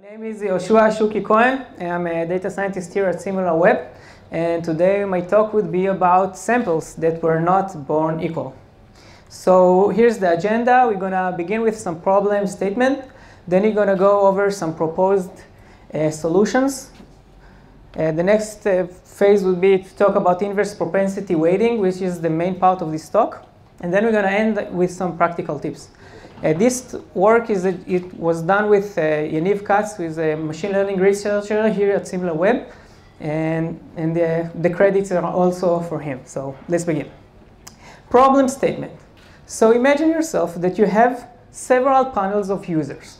My name is Yehoshua Shuki Cohen. I'm a data scientist here at SimilarWeb. And today my talk would be about samples that were not born equal. So here's the agenda. We're going to begin with some problem statement. Then we're going to go over some proposed uh, solutions. Uh, the next uh, phase would be to talk about inverse propensity weighting, which is the main part of this talk. And then we're going to end with some practical tips. Uh, this work is it was done with uh, Yaniv Katz, who is a machine learning researcher here at SimilarWeb, and, and the, the credits are also for him. So let's begin. Problem statement. So imagine yourself that you have several panels of users.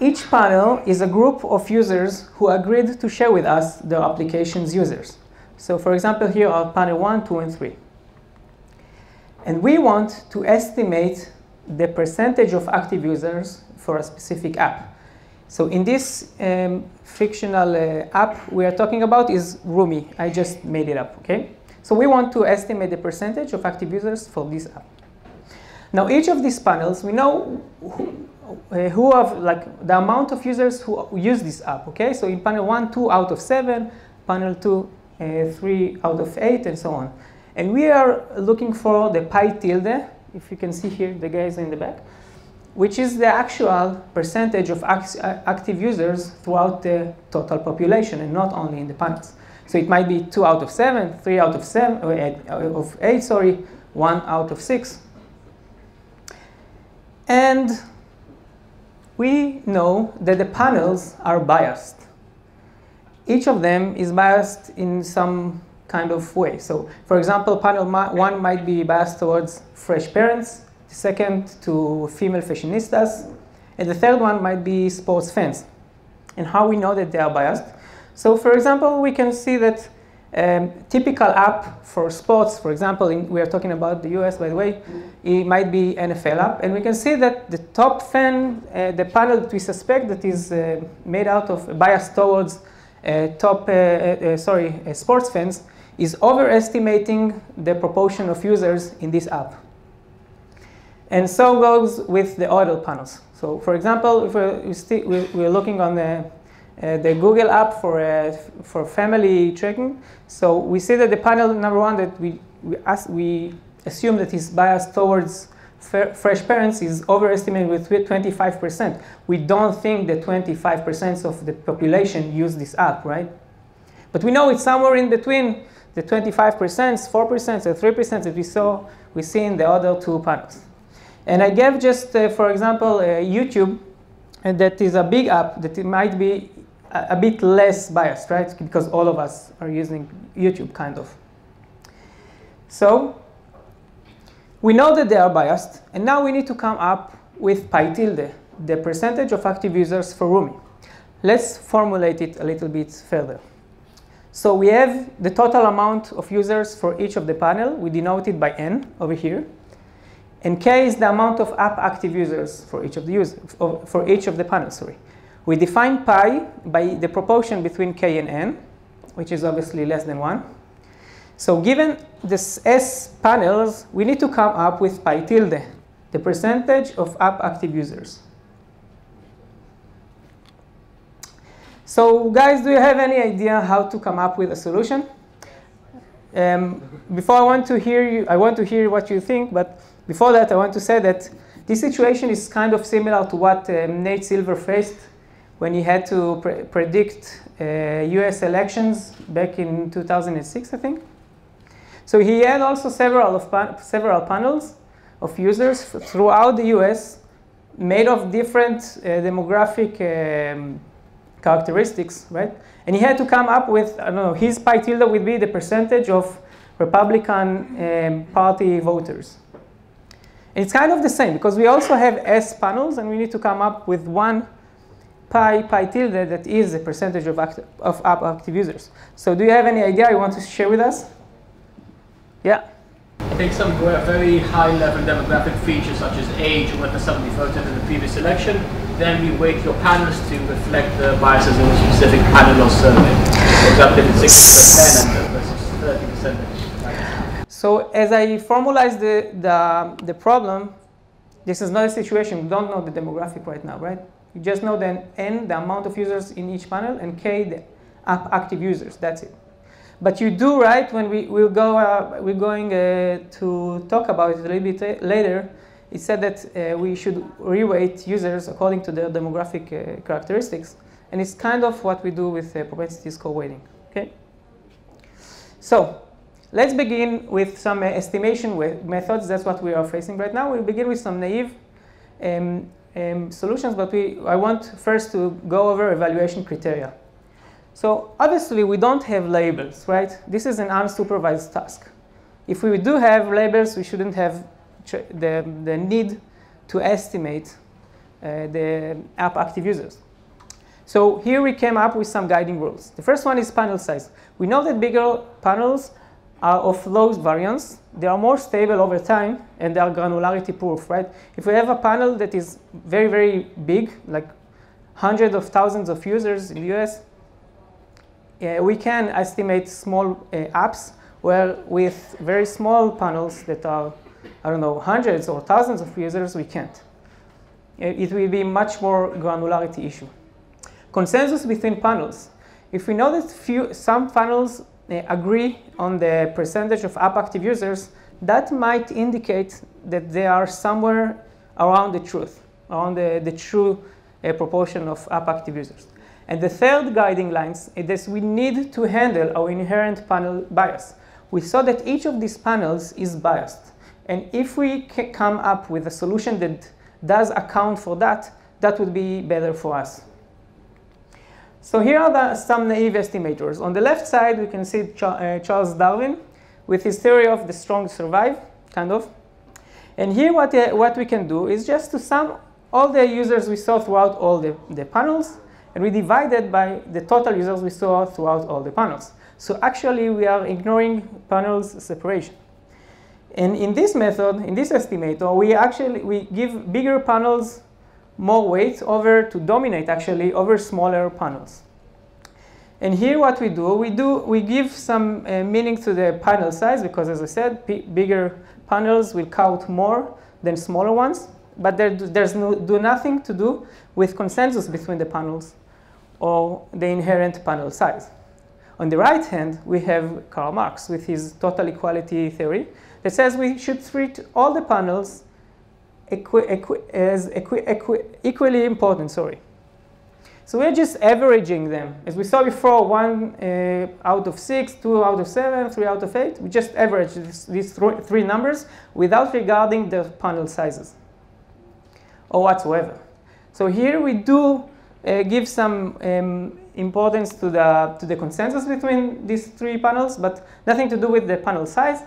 Each panel is a group of users who agreed to share with us their application's users. So for example, here are panel 1, 2, and 3. And we want to estimate the percentage of active users for a specific app. So in this um, fictional uh, app we are talking about is Rumi. I just made it up, okay? So we want to estimate the percentage of active users for this app. Now each of these panels, we know who, uh, who have like the amount of users who use this app, okay? So in panel one, two out of seven, panel two, uh, three out of eight, and so on. And we are looking for the pi tilde, if you can see here, the guys in the back, which is the actual percentage of act active users throughout the total population and not only in the panels. So it might be 2 out of 7, 3 out of 7, or eight, uh, of 8, sorry, 1 out of 6. And we know that the panels are biased. Each of them is biased in some kind of way. So for example, panel one might be biased towards fresh parents, the second to female fashionistas, and the third one might be sports fans. And how we know that they are biased? So for example, we can see that um, typical app for sports, for example, in, we are talking about the US, by the way, it might be NFL app. And we can see that the top fan, uh, the panel that we suspect that is uh, made out of bias towards uh, top, uh, uh, sorry, uh, sports fans is overestimating the proportion of users in this app. And so goes with the other panels. So for example, if we're, we're looking on the, uh, the Google app for, uh, for family tracking, so we see that the panel number one that we, we, ask, we assume that is biased towards fresh parents is overestimated with 25%. We don't think that 25% of the population use this app, right? But we know it's somewhere in between the 25%, 4%, or 3% that we saw, we see in the other two panels. And I gave just, uh, for example, uh, YouTube, and that is a big app that it might be a, a, bit less biased, right? Because all of us are using YouTube, kind of. So we know that they are biased, and now we need to come up with pi tilde, the percentage of active users for Rumi. Let's formulate it a little bit further. So we have the total amount of users for each of the panel. We denote it by n over here. And k is the amount of app active users for each of the users, for each of the panels. Sorry. We define pi by the proportion between k and n, which is obviously less than 1. So given this S panels, we need to come up with pi tilde, the percentage of app active users. So guys, do you have any idea how to come up with a solution? Um, before I want to hear you, I want to hear what you think, but before that, I want to say that this situation is kind of similar to what um, Nate Silver faced when he had to pre predict uh, US elections back in 2006, I think. So he had also several, of pan several panels of users throughout the US made of different uh, demographic um, characteristics, right? And he had to come up with, I don't know, his pi tilde would be the percentage of Republican um, Party voters. And it's kind of the same because we also have S panels and we need to come up with one pi pi tilde that is the percentage of, act of app active users. So do you have any idea you want to share with us? Yeah? Take some very high level demographic features such as age whether somebody voted in the previous election then you weight your panels to reflect the biases in a specific panel or survey. For example, if it's 60% versus 30%. So as I formalize the, the, the problem, this is not a situation, we don't know the demographic right now, right? You just know then n, the amount of users in each panel, and k, the app active users. That's it. But you do right when we will go. Uh, we're going uh, to talk about it a little bit later. It said that uh, we should reweight users according to their demographic uh, characteristics, and it's kind of what we do with uh, propensity score weighting. Okay. So let's begin with some uh, estimation methods. That's what we are facing right now. We'll begin with some naive um, um, solutions, but we, I want first to go over evaluation criteria. So obviously we don't have labels, right? This is an unsupervised task. If we do have labels, we shouldn't have the, the need to estimate uh, the app active users. So here we came up with some guiding rules. The first one is panel size. We know that bigger panels are of low variance. They are more stable over time, and they are granularity proof, right? If we have a panel that is very, very big, like hundreds of thousands of users in the US, we can estimate small uh, apps where with very small panels that are, I don't know, hundreds or thousands of users, we can't. Uh, it will be much more granularity issue. Consensus between panels. If we know that few, some panels uh, agree on the percentage of app active users, that might indicate that they are somewhere around the truth, around the, the true uh, proportion of app active users. And the third guiding lines is that we need to handle our inherent panel bias. We saw that each of these panels is biased. And if we come up with a solution that does account for that, that would be better for us. So here are the, some naive estimators. On the left side, we can see uh, Charles Darwin with his theory of the strong survive, kind of. And here what, uh, what we can do is just to sum all the users we saw throughout all the, the panels and we divide it by the total users we saw throughout all the panels. So actually, we are ignoring panels separation. And in this method, in this estimator, we actually we give bigger panels more weight over to dominate actually over smaller panels. And here what we do, we do we give some uh, meaning to the panel size because as I said, bigger panels will count more than smaller ones, but there, there's no, do nothing to do with consensus between the panels or the inherent panel size. On the right hand, we have Karl Marx with his total equality theory that says we should treat all the panels equi equi as equi equally important. Sorry. So we're just averaging them. As we saw before, one uh, out of six, two out of seven, three out of eight. We just average this, these th three numbers without regarding the panel sizes or whatsoever. So here we do uh, give some um, importance to the, to the consensus between these three panels, but nothing to do with the panel size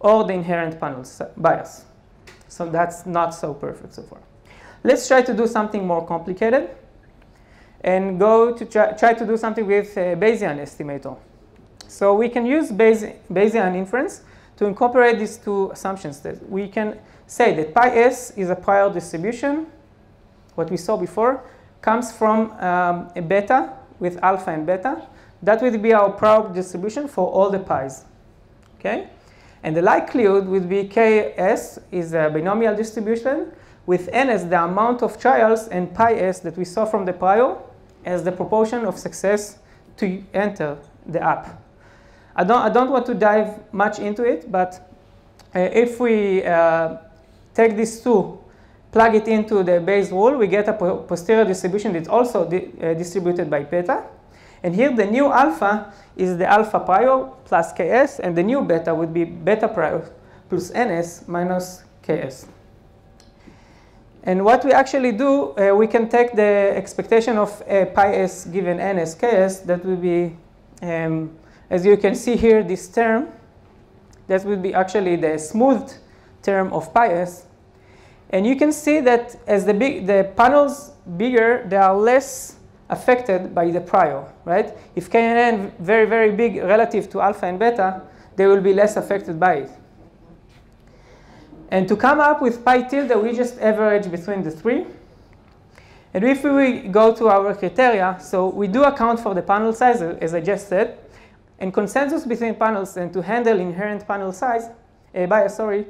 or the inherent panel bias. So that's not so perfect so far. Let's try to do something more complicated and go to try, try to do something with a Bayesian estimator. So we can use Bayes Bayesian inference to incorporate these two assumptions that we can say that pi s is a prior distribution, what we saw before, comes from um, a beta with alpha and beta. That would be our prior distribution for all the pi's. Okay? And the likelihood would be ks is a binomial distribution with n as the amount of trials and pi s that we saw from the prior as the proportion of success to enter the app. I don't, I don't want to dive much into it, but uh, if we uh, take these two plug it into the Bayes rule, we get a posterior distribution that's also di uh, distributed by beta. And here the new alpha is the alpha prior plus ks, and the new beta would be beta prior plus ns minus ks. And what we actually do, uh, we can take the expectation of uh, pi s given ns ks, that would be, um, as you can see here, this term, that would be actually the smoothed term of pi s, and you can see that as the, big, the panels bigger, they are less affected by the prior, right? If k and n very, very big relative to alpha and beta, they will be less affected by it. And to come up with pi tilde, we just average between the three. And if we go to our criteria, so we do account for the panel size, as I just said, and consensus between panels and to handle inherent panel size, uh, bias, sorry,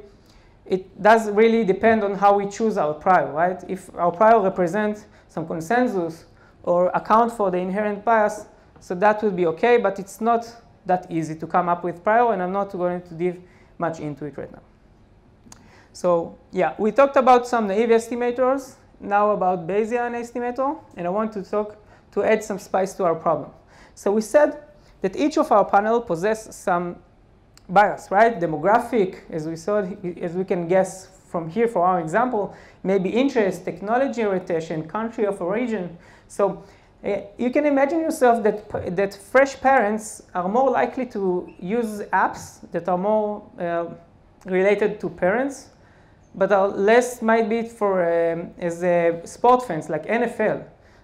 it does really depend on how we choose our prior, right? If our prior represents some consensus or account for the inherent bias, so that would be okay, but it's not that easy to come up with prior, and I'm not going to dive much into it right now. So yeah, we talked about some naive estimators, now about Bayesian estimator, and I want to talk to add some spice to our problem. So we said that each of our panel possess some bias, right? Demographic, as we saw, as we can guess from here for our example, maybe interest, technology orientation, country of origin. So uh, you can imagine yourself that, that fresh parents are more likely to use apps that are more uh, related to parents, but are less might be for um, as a sport fans like NFL.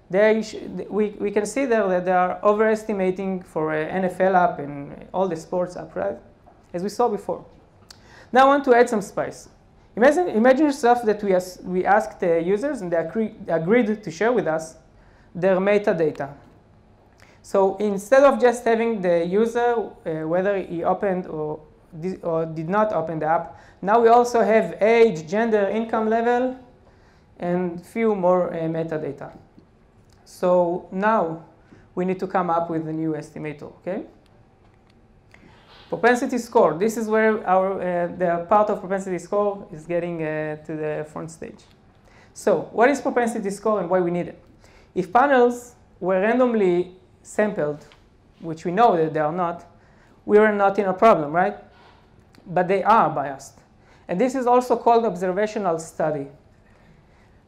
They we, we can see there that they are overestimating for an NFL app and all the sports app, right? As we saw before. Now I want to add some spice. Imagine, imagine yourself that we, as, we asked the users and they agree, agreed to share with us their metadata. So instead of just having the user, uh, whether he opened or, or did not open the app, now we also have age, gender, income level, and few more uh, metadata. So now we need to come up with a new estimator, okay? Propensity score. This is where our, uh, the part of propensity score is getting uh, to the front stage. So what is propensity score and why we need it? If panels were randomly sampled, which we know that they are not, we are not in a problem, right? But they are biased. And this is also called observational study.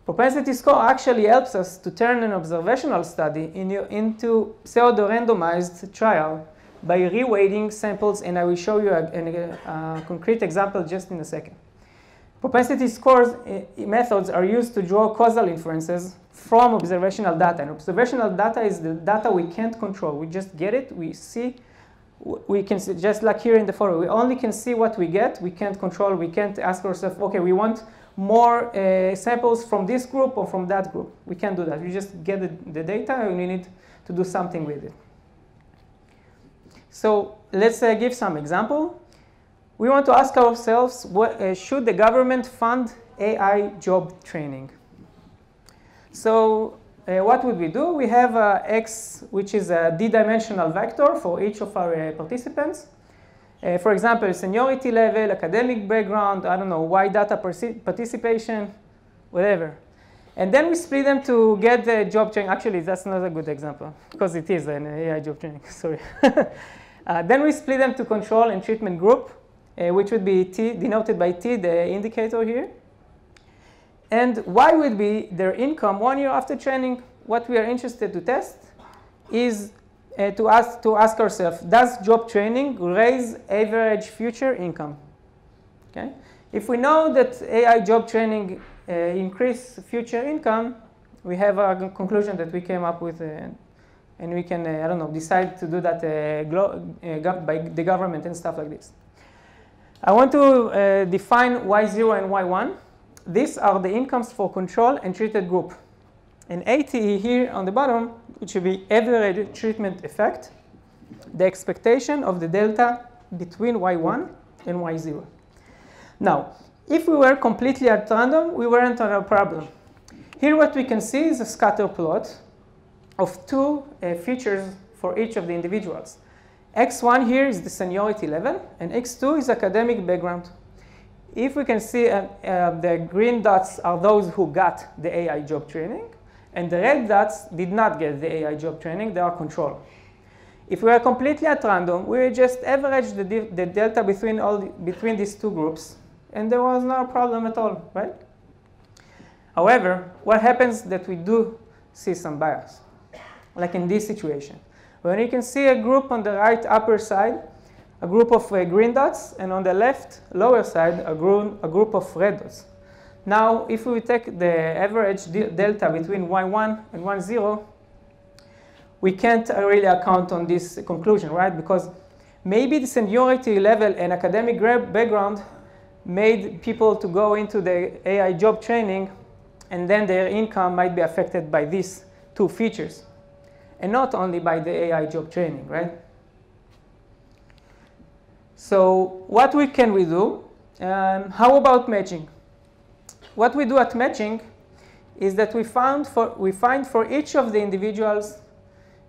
Propensity score actually helps us to turn an observational study in, into pseudo-randomized trial by reweighting samples, and I will show you a, a, a concrete example just in a second. Propensity scores uh, methods are used to draw causal inferences from observational data. And observational data is the data we can't control. We just get it, we see, we can see, just like here in the photo, we only can see what we get, we can't control, we can't ask ourselves, okay, we want more uh, samples from this group or from that group. We can't do that. We just get the, the data and we need to do something with it. So let's uh, give some example. We want to ask ourselves, what, uh, should the government fund AI job training? So uh, what would we do? We have uh, x, which is a d-dimensional vector for each of our uh, participants. Uh, for example, seniority level, academic background, I don't know, Y-DATA participation, whatever. And then we split them to get the job training. Actually, that's not a good example because it is an AI job training, sorry. uh, then we split them to control and treatment group, uh, which would be T, denoted by T, the indicator here. And Y would be their income one year after training. What we are interested to test is uh, to, ask, to ask ourselves, does job training raise average future income? Okay? If we know that AI job training uh, increase future income, we have a conclusion that we came up with, uh, and we can, uh, I don't know, decide to do that uh, uh, by the government and stuff like this. I want to define Y0 and Y1. These are the incomes for control and treated group. And ATE here on the bottom, which will be average treatment effect, the expectation of the delta between y1 and y0. Now, if we were completely at random, we weren't on a problem. Here what we can see is a scatter plot of two uh, features for each of the individuals. X1 here is the seniority level, and X2 is academic background. If we can see uh, uh, the green dots are those who got the AI job training, and the red dots did not get the AI job training, they are control. If we are completely at random, we just average the, the delta between, all between these two groups, and there was no problem at all, right? However, what happens that we do see some bias, like in this situation. When you can see a group on the right upper side, a group of uh, green dots, and on the left lower side, a, group, a group of red dots. Now, if we take the average delta between y1 and y0, we can't really account on this conclusion, right? Because maybe the seniority level and academic background made people to go into the AI job training, and then their income might be affected by these two features, and not only by the AI job training, right? So what we can we do? um, how about matching? What we do at matching is that we, found for, we find for each of the individuals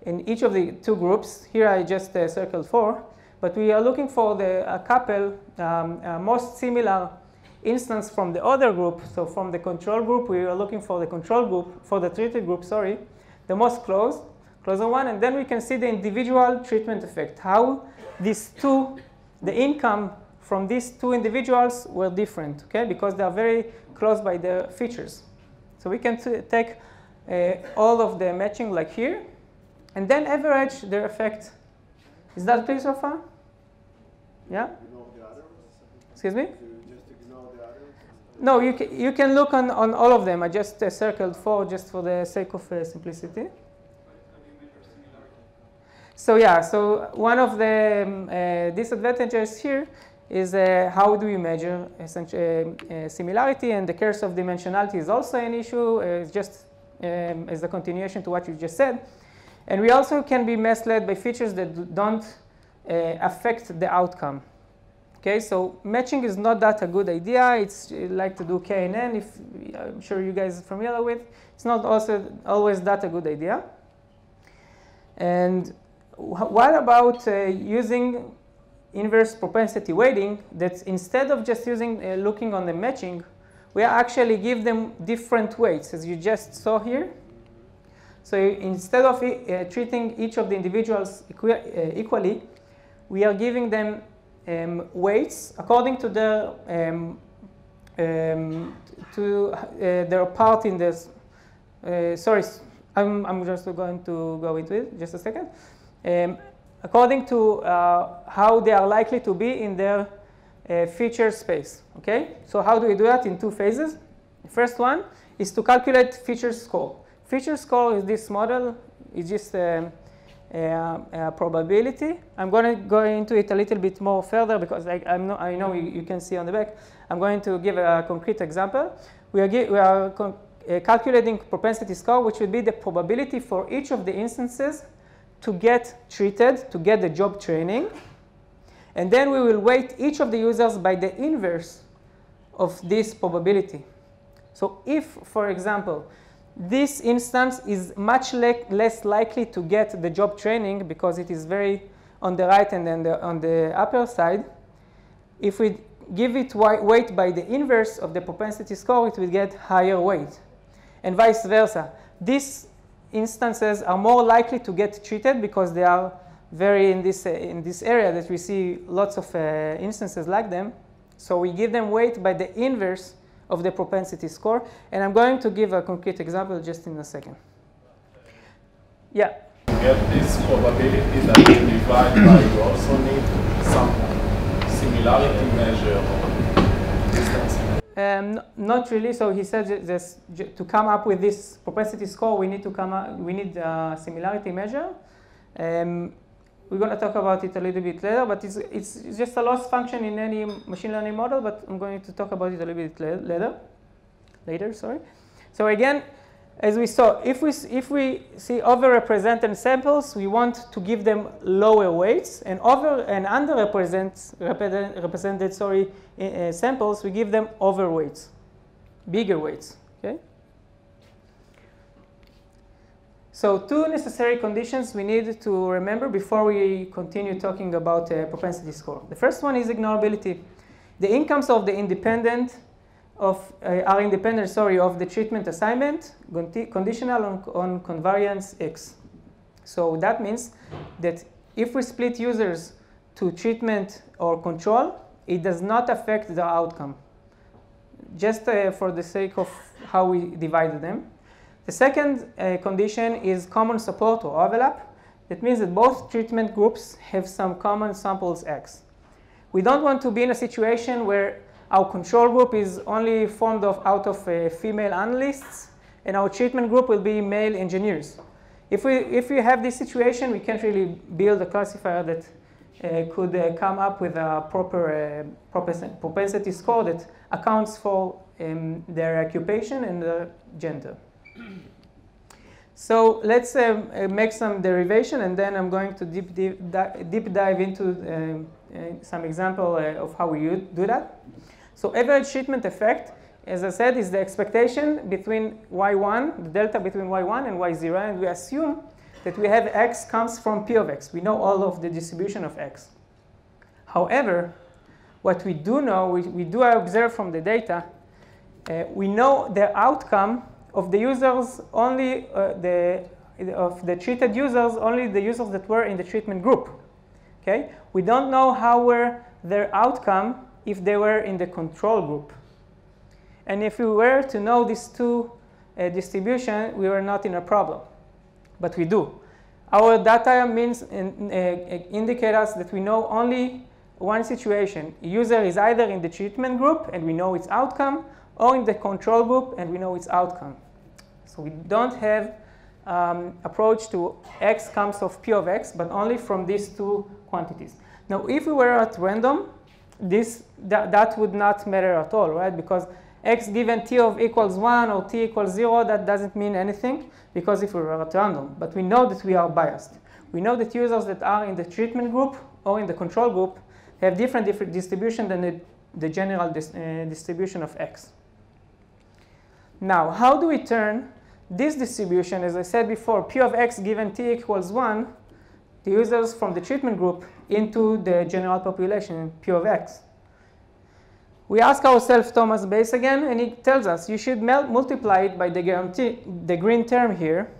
in each of the two groups, here I just uh, circled four, but we are looking for the couple um, most similar instance from the other group. So from the control group, we are looking for the control group, for the treated group, sorry, the most close, closer one, and then we can see the individual treatment effect, how these two, the income from these two individuals were different, okay, because they are very close by their features. So we can take uh, all of the matching like here, and then average their effect. Is that clear so far? Yeah? Excuse me? No, you can, you can look on, on all of them. I just uh, circled four just for the sake of uh, simplicity. So yeah, so one of the um, uh, disadvantages here is uh, how do we measure uh, uh, similarity and the curse of dimensionality is also an issue. it's just um, as a continuation to what you just said. And we also can be misled by features that don't affect the outcome. Okay, so matching is not that a good idea. It's like to do K and N, if I'm sure you guys are familiar with. It's not also always that a good idea. And what about uh, using inverse propensity weighting that instead of just using uh, looking on the matching, we actually give them different weights as you just saw here. So instead of uh, treating each of the individuals equi uh, equally, we are giving them um, weights according to their um, um, to uh, their part in this. Uh, sorry, I'm, I'm just going to go into it just a second. According to uh, how they are likely to be in their uh, feature space. Okay, so how do we do that in two phases? The first one is to calculate feature score. Feature score is this model. It's just um, a probability. I'm going to go into it a little bit more further because I, not, i know you, you, can see on the back. I'm going to give a concrete example. We are, we are uh, calculating propensity score, which would be the probability for each of the instances to get treated, to get the job training. And then we will weight each of the users by the inverse of this probability. So if, for example, this instance is much le less likely to get the job training because it is very on the right and then the, on the upper side. If we give it weight by the inverse of the propensity score, it will get higher weight. And vice versa. These instances are more likely to get treated because they are very in this, uh, in this area that we see lots of uh, instances like them. So we give them weight by the inverse of the propensity score. And I'm going to give a concrete example just in a second. Yeah? To get this probability that you divide by, you also need some similarity measure. Um, not really. So he said this, to come up with this propensity score, we need to come up, we need a similarity measure. Um, we're going to talk about it a little bit later, but it's, it's just a loss function in any machine learning model, but I'm going to talk about it a little bit later. Later, sorry. So again, as we saw, if we, if we see overrepresented samples, we want to give them lower weights, and over and underrepresented represented, sorry, uh, samples, we give them overweights, bigger weights. Okay. So two necessary conditions we need to remember before we continue talking about uh, propensity score. The first one is ignorability. The incomes of the independent of uh, are independent, sorry, of the treatment assignment conditional on, on convariance x. So that means that if we split users to treatment or control, it does not affect the outcome. Just uh, for the sake of how we divided them. The second uh, condition is common support or overlap. That means that both treatment groups have some common samples X. We don't want to be in a situation where our control group is only formed of, out of uh, female analysts and our treatment group will be male engineers. If we, if we have this situation, we can't really build a classifier that uh, could uh, come up with a proper uh, propensity score that accounts for um, their occupation and their gender. So let's um, uh, make some derivation and then I'm going to deep, deep, deep dive into um, uh, some example uh, of how we do that. So average treatment effect, as I said, is the expectation between y1, the delta between y1 and y0, and we assume that we have x comes from p of x. We know all of the distribution of x. However, what we do know, we, we do observe from the data, uh, we know the outcome of the users only, uh, the, of the treated users, only the users that were in the treatment group. Okay? We don't know how were their outcome if they were in the control group. And if we were to know these two uh, we were not in a problem. But we do. Our data means in, uh, indicate us that we know only one situation. User is either in the treatment group and we know its outcome, or in the control group and we know its outcome. So we don't have um, approach to x comes of p of x, but only from these two quantities. Now, if we were at random, this that, that would not matter at all, right? Because x given t of equals 1 or t equals 0, that doesn't mean anything because if we were at random. But we know that we are biased. We know that users that are in the treatment group or in the control group have different, different distribution than the, the general dis, uh, distribution of x. Now, how do we turn this distribution, as I said before, p of x given t equals 1, the users from the treatment group into the general population, p of x? We ask ourselves Thomas Bayes again, and he tells us you should multiply it by the, guarantee, the green term here.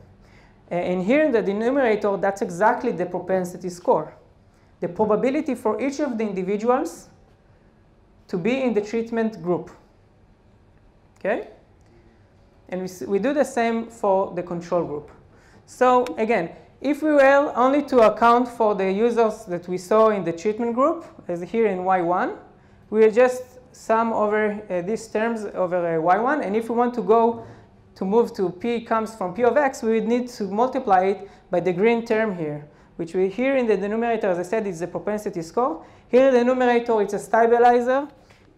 And here in the denominator, that's exactly the propensity score. The probability for each of the individuals to be in the treatment group. Okay? And we, we do the same for the control group. So again, if we were only to account for the users that we saw in the treatment group, as here in Y1, we adjust just sum over uh, these terms over uh, Y1. And if we want to go to move to P comes from P of X, we would need to multiply it by the green term here, which we here in the denominator, as I said, is the propensity score. Here in the numerator, it's a stabilizer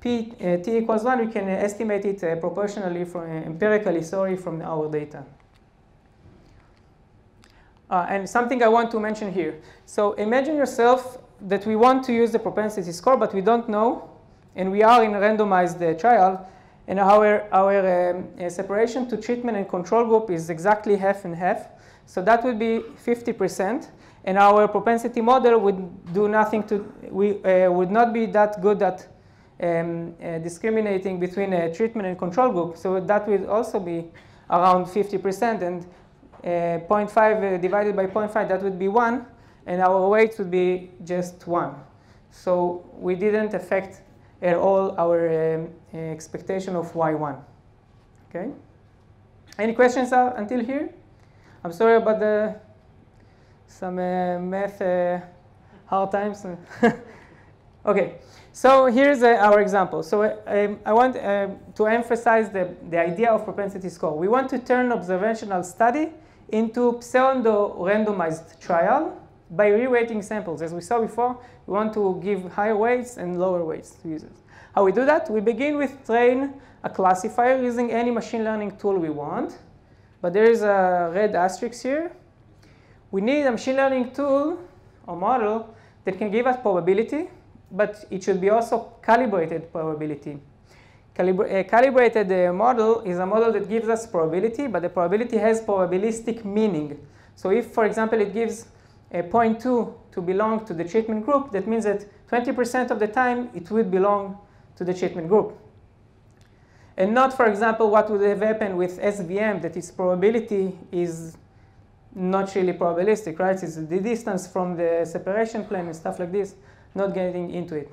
p uh, t equals 1, we can estimate it uh, proportionally, from, uh, empirically, sorry, from our data. Uh, and something I want to mention here. So imagine yourself that we want to use the propensity score, but we don't know, and we are in a randomized uh, trial, and our, our um, uh, separation to treatment and control group is exactly half and half. So that would be 50%, and our propensity model would do nothing to, we would not be that good at um, uh, discriminating between a treatment and control group. So that would also be around 50%. And uh, 0.5 uh, divided by 0.5, that would be 1. And our weight would be just 1. So we didn't affect at all our um, expectation of y1. Okay? Any questions uh, until here? I'm sorry about the some uh, math uh, hard times. okay. So here's uh, our example. So um, I want um, to emphasize the, the idea of propensity score. We want to turn observational study into pseudo-randomized trial by reweighting samples. As we saw before, we want to give higher weights and lower weights to users. How we do that? We begin with train a classifier using any machine learning tool we want. But there is a red asterisk here. We need a machine learning tool or model that can give us probability but it should be also calibrated probability. Calibra a calibrated uh, model is a model that gives us probability, but the probability has probabilistic meaning. So if, for example, it gives a 0.2 to belong to the treatment group, that means that 20% of the time it would belong to the treatment group. And not, for example, what would have happened with SVM, that its probability is not really probabilistic, right? It's the distance from the separation plane and stuff like this not getting into it.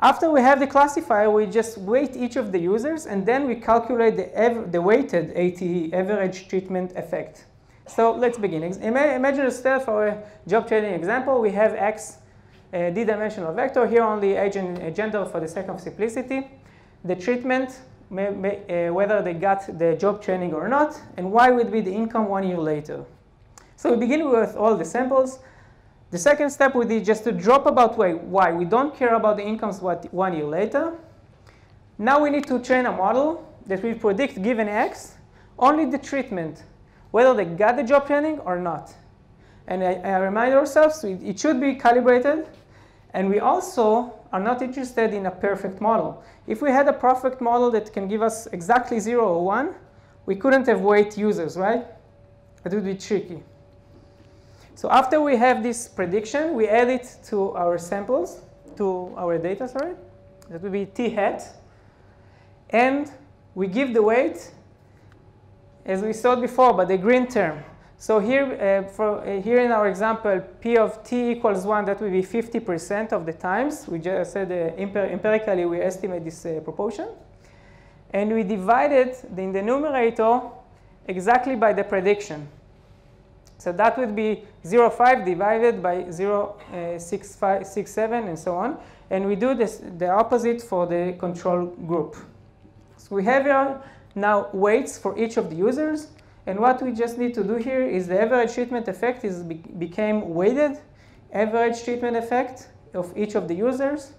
After we have the classifier, we just weight each of the users, and then we calculate the, the weighted ATE, average treatment effect. So let's begin. Imagine yourself for a job training example. We have X a d-dimensional vector. Here only age and gender for the sake of simplicity. The treatment, may, may, uh, whether they got the job training or not, and Y would be the income one year later. So we begin with all the samples. The second step would be just to drop about Y. We don't care about the incomes what one year later. Now we need to train a model that will predict given X only the treatment, whether they got the job training or not. And I, I remind ourselves it should be calibrated. And we also are not interested in a perfect model. If we had a perfect model that can give us exactly 0 or 1, we couldn't have weight users, right? It would be tricky. So after we have this prediction, we add it to our samples, to our data, sorry. That would be t hat. And we give the weight, as we saw before, but the green term. So here, uh, for, uh, here in our example, P of t equals 1, that will be 50% of the times. We just said uh, empir empirically we estimate this uh, proportion. And we divided in the numerator exactly by the prediction. So that would be 0.5 divided by 0.67 uh, and so on. And we do this, the opposite for the control group. So we have here now weights for each of the users. And what we just need to do here is the average treatment effect is be became weighted average treatment effect of each of the users.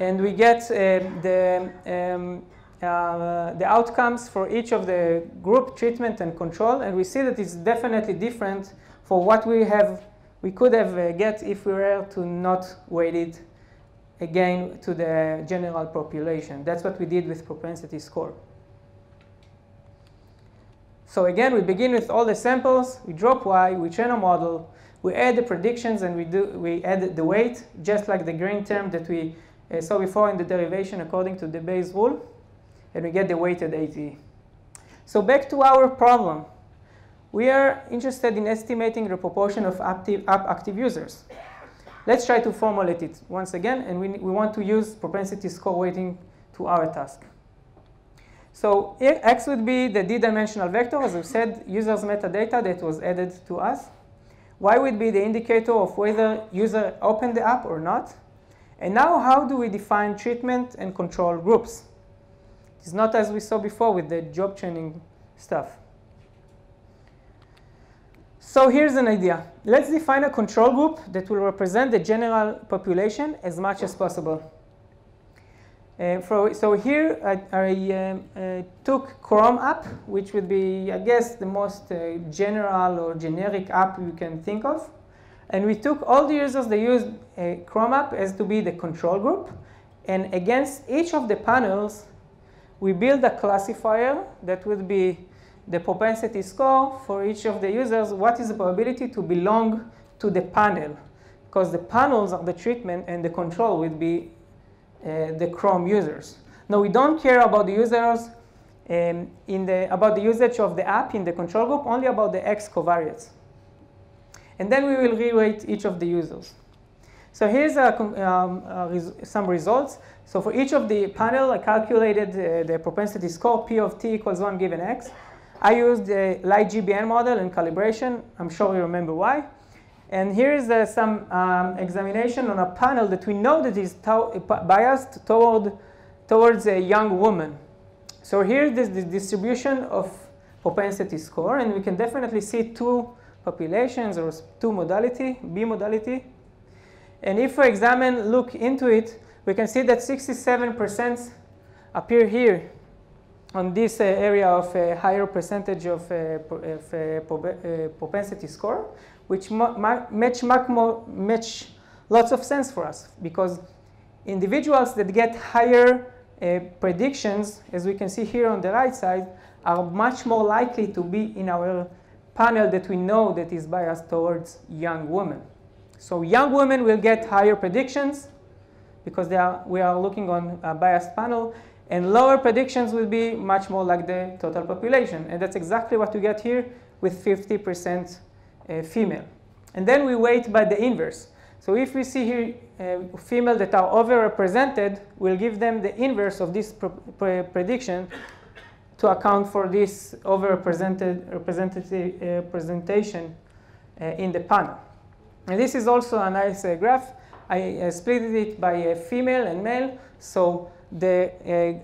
And we get uh, the um, uh, the outcomes for each of the group treatment and control, and we see that it's definitely different for what we have, we could have uh, get if we were to not weight it again to the general population. That's what we did with propensity score. So again, we begin with all the samples, we drop y, we train a model, we add the predictions, and we, do, we add the weight, just like the green term that we uh, saw before in the derivation according to the Bayes rule and we get the weighted ATE. So back to our problem. We are interested in estimating the proportion of active, active users. Let's try to formulate it once again, and we, we want to use propensity score weighting to our task. So x would be the d-dimensional vector, as we said, users metadata that was added to us. Y would be the indicator of whether user opened the app or not. And now how do we define treatment and control groups? It's not as we saw before with the job training stuff. So here's an idea. Let's define a control group that will represent the general population as much as possible. Uh, for, so here I, I um, uh, took Chrome app, which would be, I guess, the most uh, general or generic app you can think of. And we took all the users that used uh, Chrome app as to be the control group. And against each of the panels, we build a classifier that would be the propensity score for each of the users. What is the probability to belong to the panel? Because the panels are the treatment and the control would be uh, the Chrome users. Now we don't care about the users um, in the, about the usage of the app in the control group, only about the X covariates. And then we will reweight each of the users. So here's a, um, uh, res some results. So for each of the panel, I calculated uh, the propensity score, P of t equals 1 given x. I used the LightGBM model and calibration. I'm sure you remember why. And here is uh, some um, examination on a panel that we know that is biased toward, towards a young woman. So here is the distribution of propensity score, and we can definitely see two populations or two modality, B modality. And if we examine, look into it, we can see that 67% appear here on this uh, area of a higher percentage of, uh, of uh, uh, propensity score, which match, match lots of sense for us because individuals that get higher uh, predictions, as we can see here on the right side, are much more likely to be in our panel that we know that is biased towards young women. So young women will get higher predictions, because are, we are looking on a biased panel. And lower predictions will be much more like the total population. And that's exactly what we get here with 50% uh, female. And then we weight by the inverse. So if we see here uh, female that are overrepresented, we'll give them the inverse of this pre prediction to account for this overrepresented representative uh, representation uh, in the panel. And this is also a nice uh, graph. I split it by female and male. So the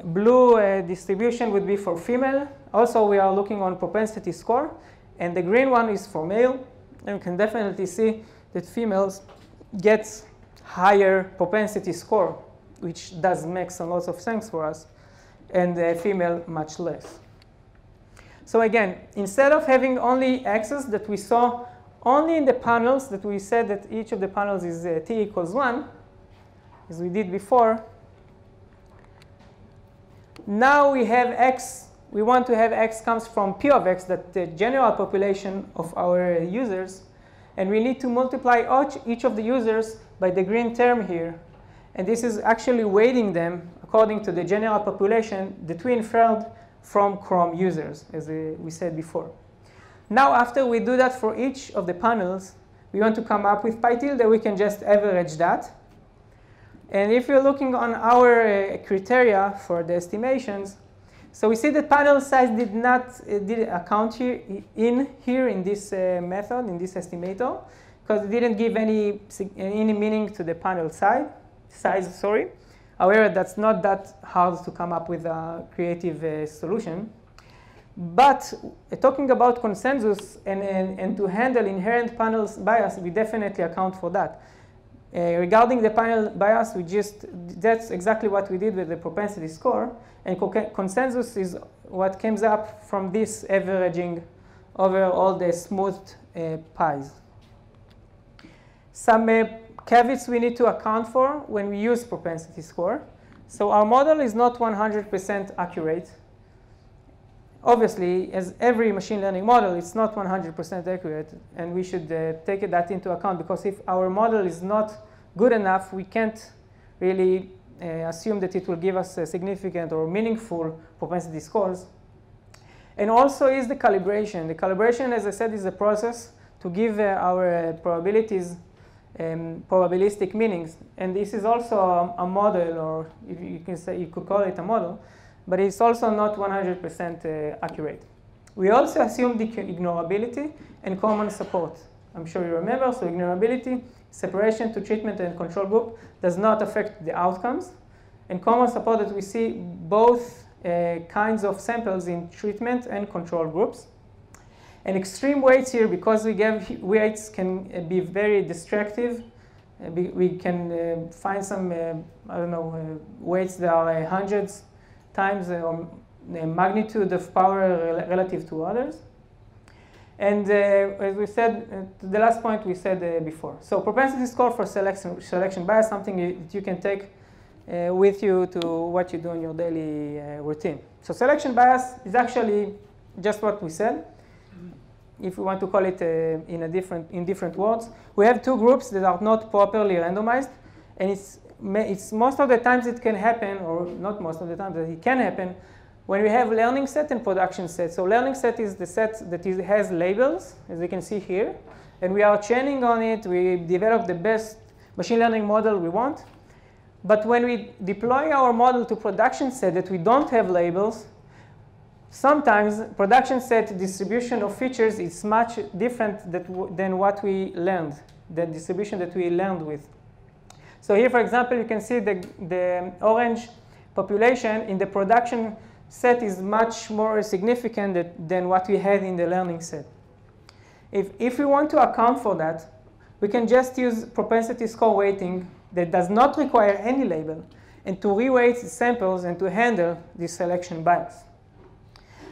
uh, blue uh, distribution would be for female. Also, we are looking on propensity score. And the green one is for male. And you can definitely see that females get higher propensity score, which does make a lot of sense for us, and the female much less. So again, instead of having only axes that we saw only in the panels that we said that each of the panels is uh, t equals 1, as we did before. Now we have x, we want to have x comes from p of x, that the general population of our users, and we need to multiply each of the users by the green term here. And this is actually weighting them according to the general population, the two-inferred from Chrome users, as uh, we said before. Now, after we do that for each of the panels, we want to come up with pi tilde, we can just average that. And if you're looking on our uh, criteria for the estimations, so we see that panel size did not uh, did account here in here in this uh, method, in this estimator, because it didn't give any, any meaning to the panel size, size sorry. However, that's not that hard to come up with a creative uh, solution. But uh, talking about consensus and, and, and, to handle inherent panel bias, we definitely account for that. Uh, regarding the panel bias, we just, that's exactly what we did with the propensity score. And co consensus is what comes up from this averaging over all the smooth uh, pies. Some uh, caveats we need to account for when we use propensity score. So our model is not 100% accurate. Obviously, as every machine learning model, it's not 100% accurate, and we should uh, take that into account because if our model is not good enough, we can't really uh, assume that it will give us significant or meaningful propensity scores. And also is the calibration. The calibration, as I said, is a process to give uh, our uh, probabilities um, probabilistic meanings. And this is also a, a, model, or you can say you could call it a model, but it's also not 100% uh, accurate. We also assume the ignorability and common support. I'm sure you remember, so ignorability, separation to treatment and control group does not affect the outcomes. And common support that we see both uh, kinds of samples in treatment and control groups. And extreme weights here, because we give weights, can uh, be very destructive. Uh, we can uh, find some, I don't know, weights that are hundreds times the magnitude of power relative to others. And uh, as we said, uh, the last point we said uh, before. So propensity score for selection, selection bias, something you, that you can take with you to what you do in your daily routine. So selection bias is actually just what we said if we want to call it uh, in a different in different words. We have two groups that are not properly randomized, and it's it's most of the times it can happen, or not most of the times, it can happen when we have learning set and production set. So learning set is the set that is, has labels, as you can see here, and we are training on it. We develop the best machine learning model we want. But when we deploy our model to production set that we don't have labels, Sometimes production set distribution of features is much different than what we learned, the distribution that we learned with. So here, for example, you can see the, the orange population in the production set is much more significant than what we had in the learning set. If, if we want to account for that, we can just use propensity score weighting that does not require any label and to reweight samples and to handle this selection bias.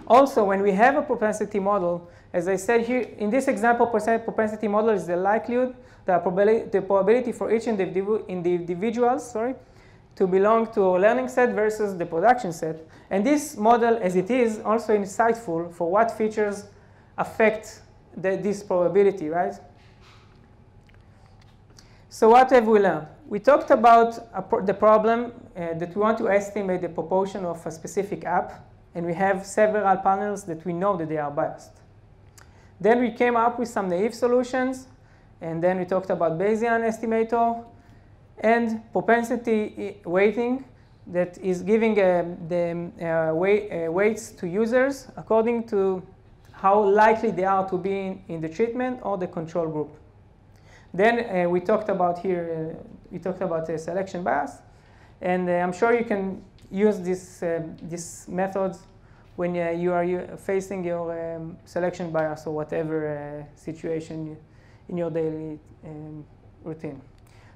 Also, when we have a propensity model, as I said here, in this example, propensity model is the likelihood, the probability, the probability for each individual, individuals, sorry, to belong to a learning set versus the production set. And this model, as it is, also insightful for what features affect the, this probability, right? So what have we learned? We talked about pro the problem uh, that we want to estimate the proportion of a specific app and we have several panels that we know that they are biased. Then we came up with some naive solutions, and then we talked about Bayesian estimator and propensity weighting that is giving uh, the uh, weight, uh, weights to users according to how likely they are to be in, in the treatment or the control group. Then uh, we talked about here, uh, we talked about the selection bias, and uh, I'm sure you can use this, uh, these methods when uh, you are facing your um, selection bias or whatever uh, situation in your daily um, routine.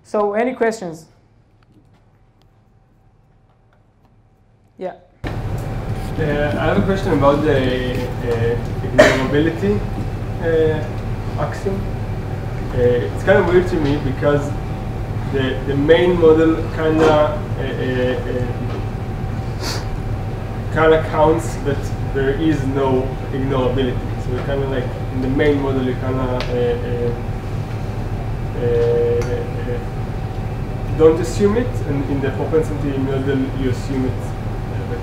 So any questions? Yeah. Uh, I have a question about the ignorability uh, axiom. uh, it's kind of weird to me because the the main model kind of kind of counts that there is no ignorability. So we kind of like in the main model you kind of uh, uh, uh, don't assume it, and in the propensity model you assume it.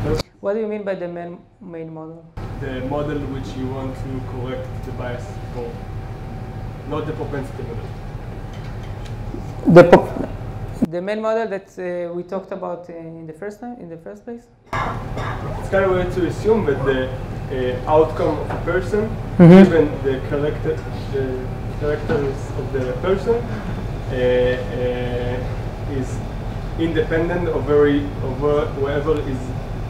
Uh, what do you mean by the main, main model? The model which you want to correct the bias for, not the propensity model. The, the main model that uh, we talked about uh, in the first time, in the first place. It's kind of weird to assume that the uh, outcome of a person, mm -hmm. given the character, the characters of the person, uh, uh, is independent of very of whoever is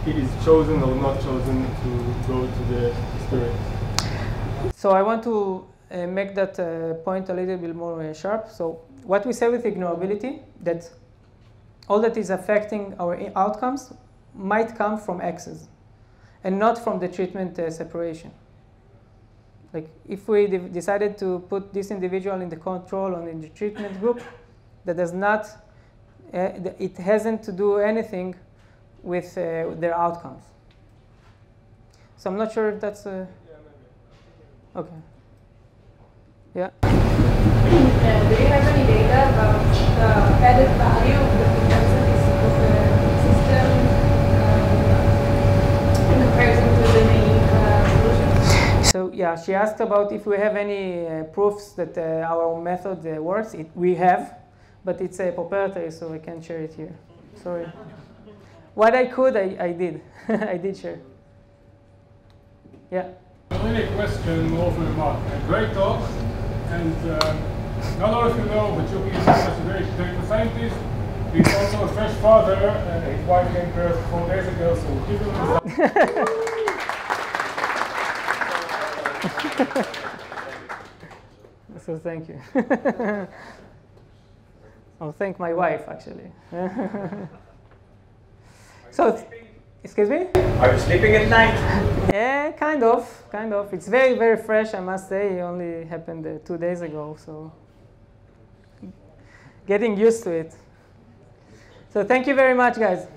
he is chosen or not chosen to go to the experience. So I want to uh, make that uh, point a little bit more uh, sharp. So what we say with ignorability, that all that is affecting our outcomes might come from X's and not from the treatment uh, separation. Like if we de decided to put this individual in the control or in the treatment group, that does not, uh, it hasn't to do anything with uh, their outcomes. So I'm not sure if that's, uh, okay. Yeah. Uh, do you have any data about the added value of the complexities of the system um, in comparison to the main uh, solution? So yeah, she asked about if we have any uh, proofs that uh, our method uh, works. It, we have, but it's a proprietary, so I can't share it here. Sorry. What I could, I, I did. I did share. Yeah. Only a question, more of a remark. A great talk, and um, not all of you know, but Shuki is a very data scientist. He's also a fresh father, and his wife came birth four days ago, so give him a So thank you. I'll thank my wife, actually. so, excuse me? Are you sleeping at night? Yeah, kind of, kind of. It's very, very fresh, I must say. It only happened uh, two days ago, so getting used to it. So thank you very much, guys.